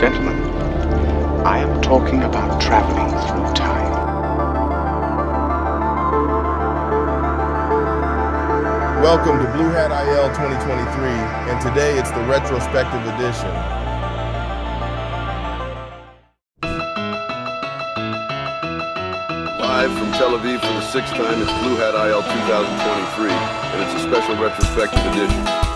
Gentlemen, I am talking about traveling through time. Welcome to BlueHat IL 2023, and today it's the retrospective edition. Live from Tel Aviv for the sixth time, it's BlueHat IL 2023, and it's a special retrospective edition.